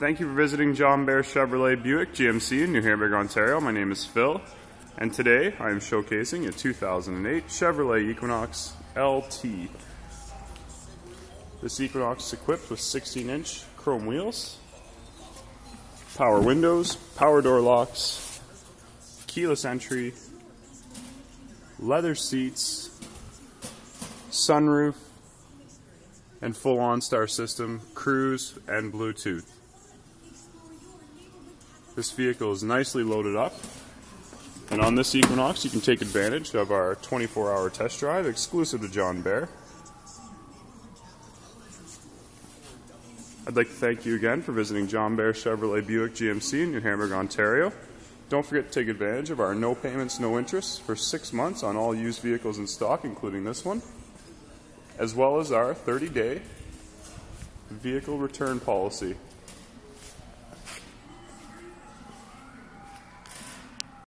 Thank you for visiting John Bear Chevrolet Buick GMC in New Hamburg, Ontario. My name is Phil, and today I am showcasing a 2008 Chevrolet Equinox LT. This Equinox is equipped with 16-inch chrome wheels, power windows, power door locks, keyless entry, leather seats, sunroof, and full OnStar system, cruise, and Bluetooth. This vehicle is nicely loaded up. And on this Equinox, you can take advantage of our 24 hour test drive exclusive to John Bear. I'd like to thank you again for visiting John Bear Chevrolet Buick GMC in New Hamburg, Ontario. Don't forget to take advantage of our no payments, no interest for six months on all used vehicles in stock, including this one, as well as our 30 day vehicle return policy.